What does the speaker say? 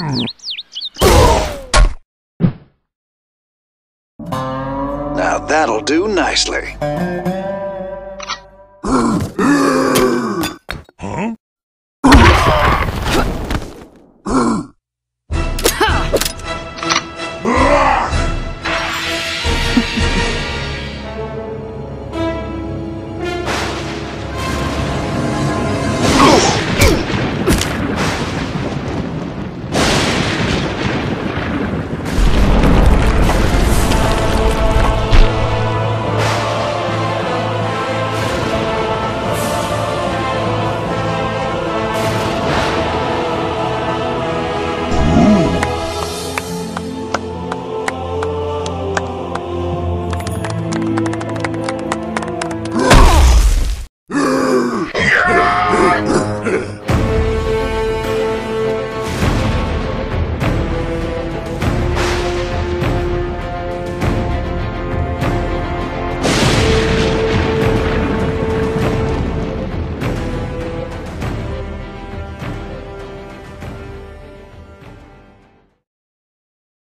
Now that'll do nicely. Huh?